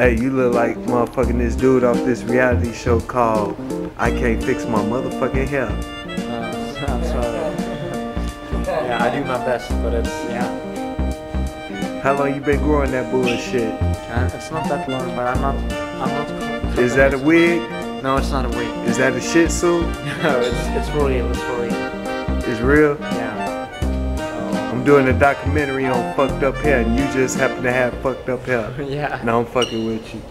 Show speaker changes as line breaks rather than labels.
Hey, you look like motherfucking this dude off this reality show called I Can't Fix My Motherfucking Hair.
Uh, I'm sorry. yeah, I do my best, but it's yeah.
How long you been growing that bullshit?
Uh, it's not that long, but I'm not. I'm not.
Is that a wig?
No, it's not a wig.
Is that a shih tzu?
No, it's it's real. It's real.
It's real? I'm doing a documentary on fucked up hair and you just happen to have fucked up hair.
Yeah.
No, I'm fucking with you.